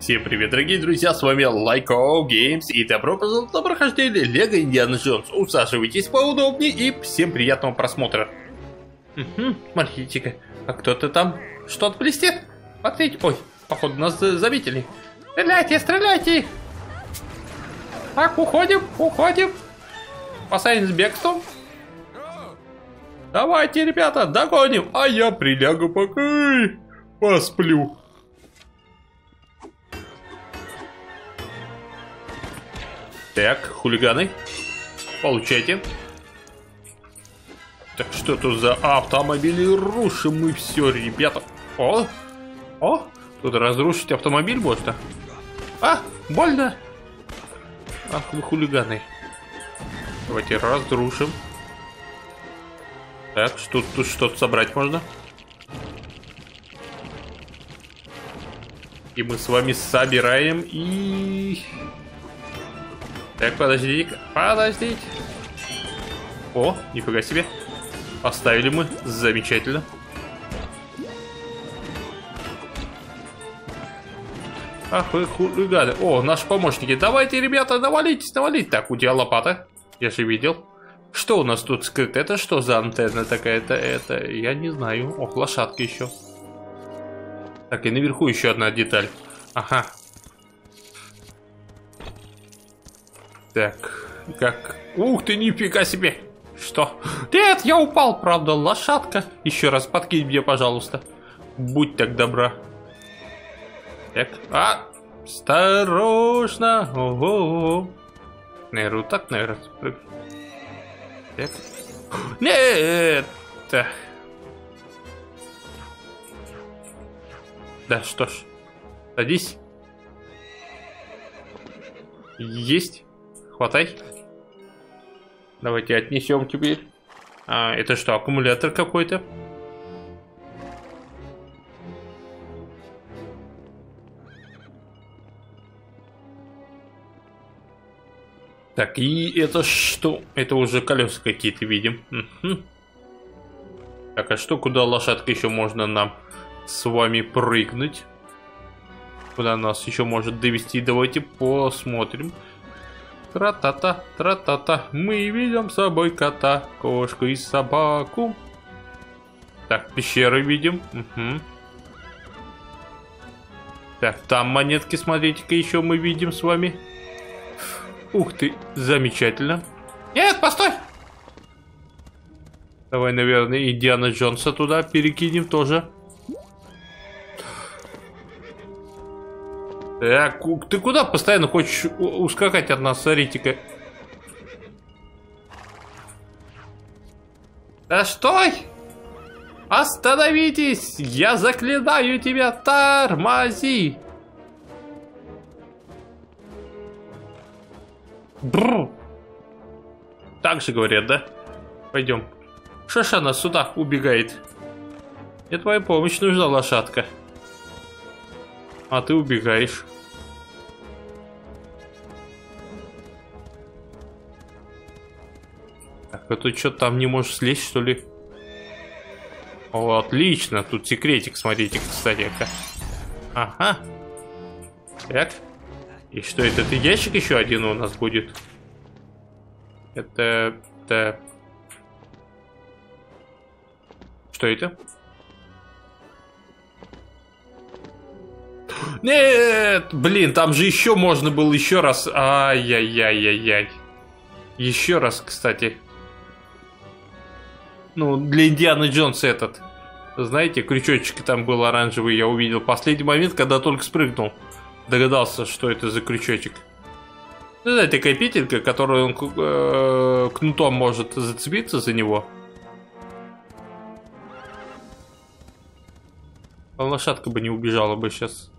Всем привет, дорогие друзья, с вами Лайко Games и добро пожаловать на прохождение Лего Индиана Джонс. Усаживайтесь поудобнее и всем приятного просмотра. Угу, смотрите-ка, а кто-то там что-то блестит. Смотрите, ой, походу нас заметили. Стреляйте, стреляйте! Так, уходим, уходим. Спасаем с бегством. Давайте, ребята, догоним, а я прилягу пока посплю. Так, хулиганы. Получайте. Так, что тут за автомобили? Рушим мы все, ребята. О! О! Тут разрушить автомобиль можно. А! Больно! Ах, вы хулиганы. Давайте разрушим. Так, что тут что-то собрать можно. И мы с вами собираем и... Так, подождите, подождите. О, нифига себе. Оставили мы, замечательно. Ах вы хулиганы. О, наши помощники. Давайте, ребята, навалитесь, навалитесь. Так, у тебя лопата. Я же видел. Что у нас тут скрыто? Это что за антенна такая-то? Это, я не знаю. Ох, лошадка еще. Так, и наверху еще одна деталь. Ага, Так, как... Ух ты, нифига себе! Что? Нет, я упал, правда, лошадка. Еще раз подкинь мне, пожалуйста. Будь так добра. Так, а, осторожно. Ого. Наверное, так, наверное. Так. Нет. Так. Да, что ж. Садись. Есть. Хватай. Давайте отнесем теперь. А, это что, аккумулятор какой-то? Так, и это что? Это уже колеса какие-то видим. Угу. Так, а что, куда лошадка еще можно нам с вами прыгнуть? Куда нас еще может довести? Давайте посмотрим. Тра-та-та, тра-та-та, мы ведем с собой кота, кошку и собаку. Так, пещеры видим. Угу. Так, там монетки, смотрите-ка, еще мы видим с вами. Ух ты, замечательно. Нет, постой! Давай, наверное, Индиана Джонса туда перекинем тоже. Так, ты куда постоянно хочешь ускакать от нас, смотрите-ка? Да стой! Остановитесь! Я заклинаю тебя, тормози! Бррр. Так же говорят, да? Пойдем. Шашана сюда убегает. Мне твоя помощь нужна, лошадка. А ты убегаешь. Так, а ты что, там не можешь слезть, что ли? О, отлично. Тут секретик, смотрите, кстати. Ага. Так. И что, это ты ящик еще один у нас будет? Это... это... Что это? Нет, блин, там же еще можно было еще раз. Ай-яй-яй-яй-яй. Еще раз, кстати. Ну, для Индианы Джонса этот. Знаете, крючочек там был оранжевый, я увидел. Последний момент, когда только спрыгнул. Догадался, что это за крючочек. Ну, знаете, такая петелька, которую он э, кнутом может зацепиться за него. Лошадка бы не убежала бы сейчас.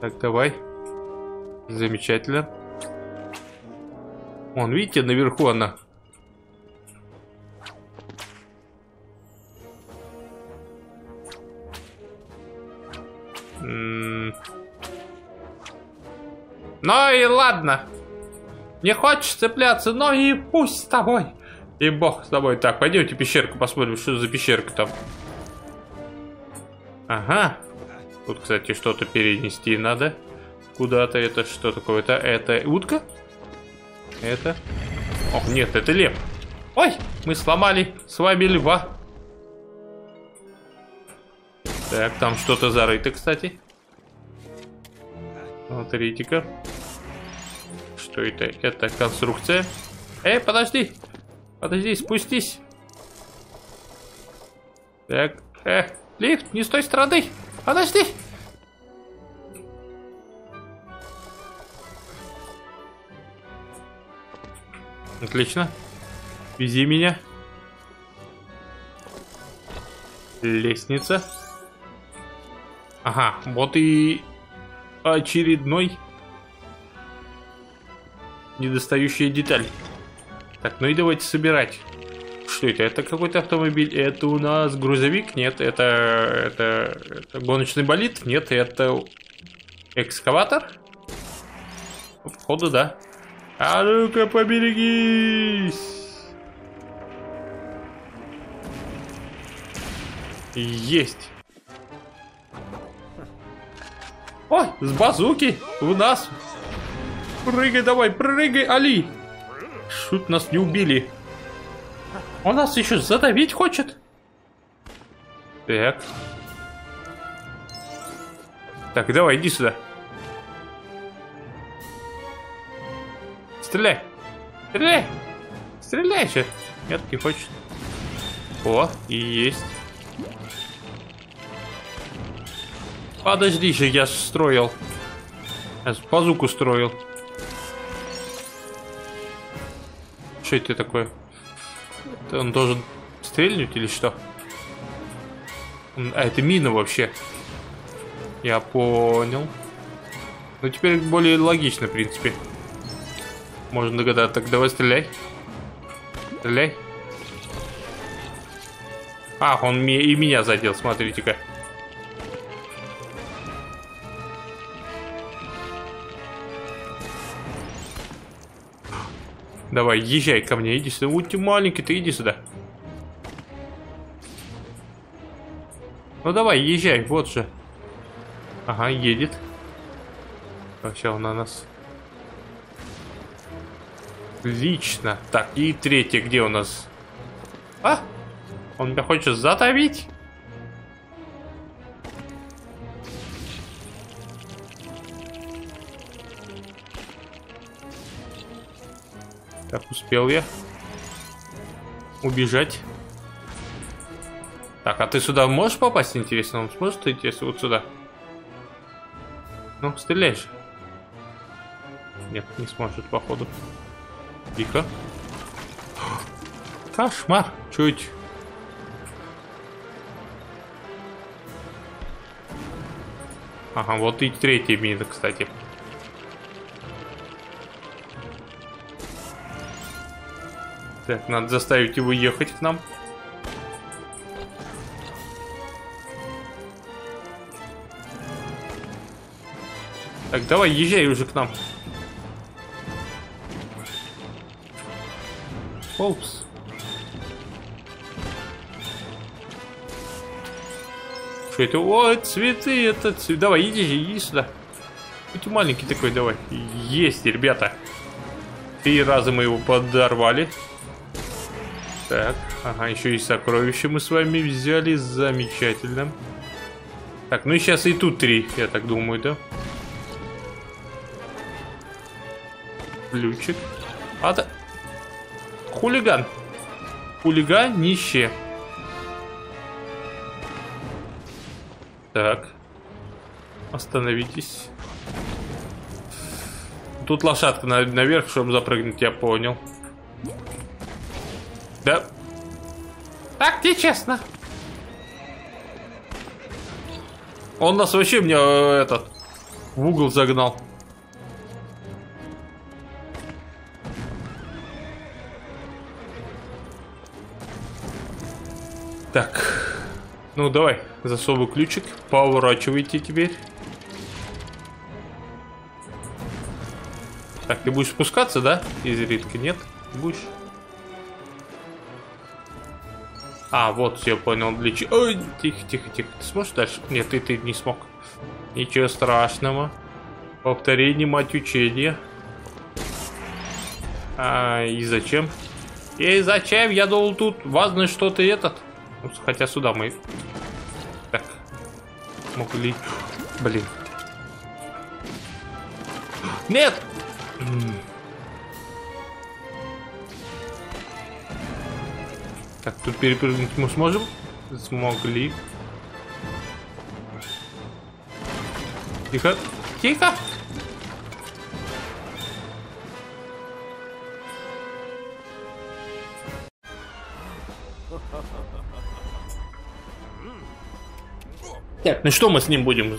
Так, давай. Замечательно. Вон, видите, наверху она. Ну и ладно. Не хочешь цепляться, но и пусть с тобой. И бог с тобой. Так, пойдемте пещерку посмотрим, что за пещерка там. Ага. Тут, кстати, что-то перенести надо. Куда-то это что такое-то? Это утка? Это... О, нет, это лев. Ой, мы сломали с вами льва. Так, там что-то зарыто, кстати. Смотрите-ка. Что это? Это конструкция. Эй, подожди. Подожди, спустись. Так, э, лифт, не с той стороны. Подожди. Отлично. Вези меня. Лестница. Ага, вот и очередной недостающая деталь. Так, ну и давайте собирать. Что это? Это какой-то автомобиль? Это у нас грузовик? Нет, это, это, это гоночный болид? Нет, это экскаватор? Входу, да. А ну-ка, поберегись! Есть. Ой, с базуки у нас. Прыгай давай, прыгай, Али. Шут нас не убили. Он нас еще задавить хочет. Так. Так, давай, иди сюда. Стреляй. Стреляй. Стреляй же. Нет, не хочет. О, и есть. Подожди же, я строил. Я базуку строил. Что это такое? Он должен стрельнуть или что? А, это мина вообще. Я понял. Ну, теперь более логично, в принципе. Можно догадаться. Так, давай стреляй. Стреляй. Ах, он и меня задел, смотрите-ка. Давай, езжай ко мне, иди сюда. Ути маленький, ты иди сюда. Ну давай, езжай, вот же. Ага, едет. Сначала на нас. Лично. Так, и третье, где у нас? А? Он меня хочет задавить? Так, успел я убежать. Так, а ты сюда можешь попасть, интересно? Он сможет идти вот сюда? Ну, стреляй. Нет, не сможет, походу. Тихо. Кошмар. Чуть. Ага, вот и третья мина, кстати. Так, надо заставить его ехать к нам. Так, давай, езжай уже к нам. Опс. Что это? О, это цветы, это цветы. Давай, иди, иди сюда. Будь маленький такой, давай. Есть, ребята. Три раза мы его подорвали. Так, ага, еще и сокровища мы с вами взяли. Замечательно. Так, ну и сейчас и тут три, я так думаю, да? Ключик. А, да... Хулиган. Хулиган нище. Так. Остановитесь. Тут лошадка наверх, чтобы запрыгнуть, я понял. Да. Так, где честно? Он нас вообще мне э, этот в угол загнал. Так. Ну, давай, засовывай ключик. Поворачивайте теперь. Так, ты будешь спускаться, да? Изредка нет? Будешь? А, вот, все понял, для чего. Ой, тихо, тихо, тихо. Ты сможешь дальше? Нет, ты, ты не смог. Ничего страшного. Повторение, мать учения. А, и зачем? И зачем? Я думал, тут важно что-то этот. Хотя сюда мы... Так. Могли... Блин. Нет! Так, тут перепрыгнуть мы сможем? Смогли. Тихо. Тихо. Так, ну что мы с ним будем?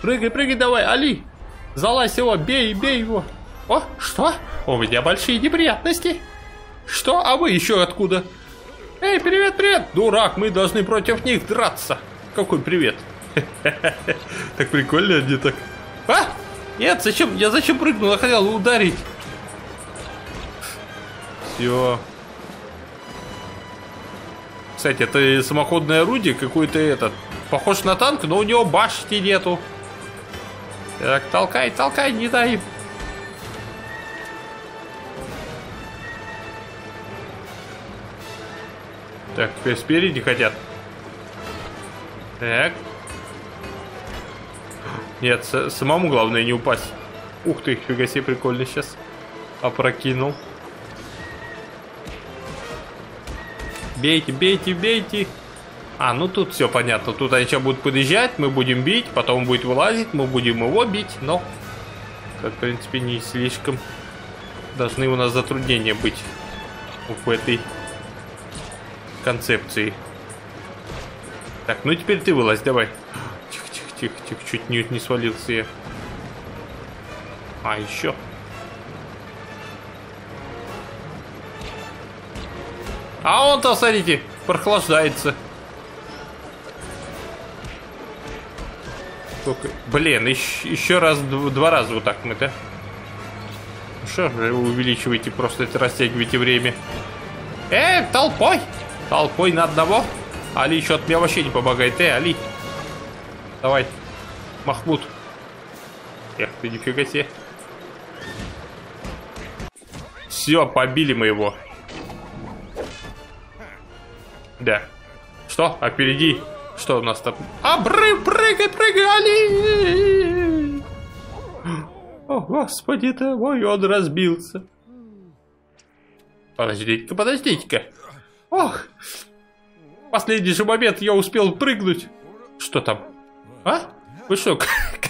Прыгай, прыгай давай, Али. Залазь его, бей, бей его. О, что? У меня большие неприятности. Что? А вы еще откуда? Эй, привет, привет! Дурак, мы должны против них драться. Какой привет? Так прикольно они так. А? Нет, зачем? Я зачем прыгнул? Я хотел ударить. Все. Кстати, это самоходное орудие, какой-то этот. Похож на танк, но у него башни нету. Так, толкай, толкай, не дай Так, теперь спереди хотят. Так. Нет, самому главное не упасть. Ух ты, фига себе, прикольно сейчас. Опрокинул. Бейте, бейте, бейте. А, ну тут все понятно. Тут они сейчас будут подъезжать, мы будем бить, потом будет вылазить, мы будем его бить, но... Это, в принципе, не слишком... Должны у нас затруднения быть в этой концепции. Так, ну теперь ты вылазь, давай. Тихо, тихо, тихо, тихо, чуть не, не свалился я. А, еще. А он-то, смотрите, прохлаждается. Сколько? Блин, еще, еще раз, два раза вот так мы, да? Ну что же увеличиваете, просто это растягиваете время. Э, толпой! Толпой на одного. Али от меня вообще не помогает. Эй, Али. Давай. Махмуд. Эх ты, нифига себе. Все, побили мы его. Да. Что? А впереди? Что у нас там? А, прыг, прыгай, прыгай, Али! О, господи-то, ой, он разбился. Подождите-ка, подождите-ка. Ох! Последний же момент я успел прыгнуть. Что там? А? Вы что,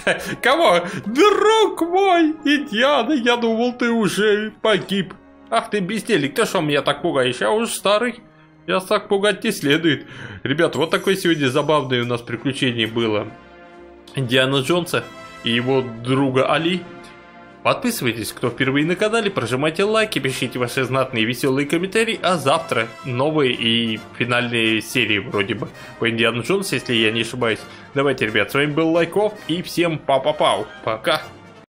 кого? Друг мой, Индиана, я думал, ты уже погиб. Ах ты бездельник, ты что меня так пугаешь? Я уже старый. Я так пугать не следует. Ребят, вот такое сегодня забавное у нас приключение было. Индиана Джонса и его друга Али. Подписывайтесь, кто впервые на канале, прожимайте лайки, пишите ваши знатные веселые комментарии, а завтра новые и финальные серии вроде бы по Индиану Джонс, если я не ошибаюсь. Давайте, ребят, с вами был Лайков и всем па-па-пау, пока!